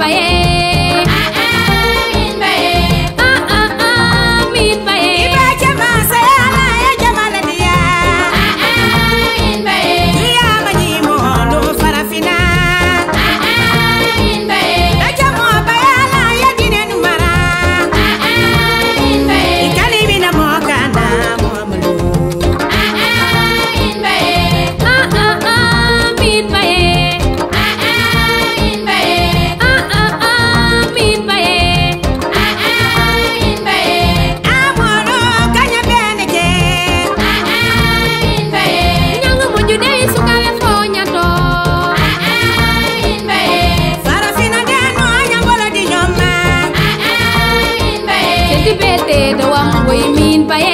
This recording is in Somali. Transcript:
Baye ti bete do ang wei min pa